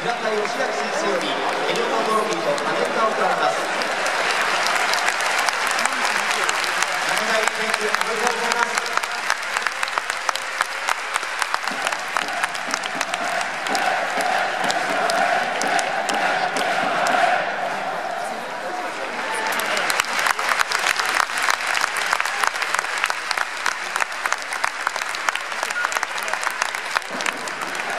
平田義明先生よりエニョコトロフィーとパネルが贈られます。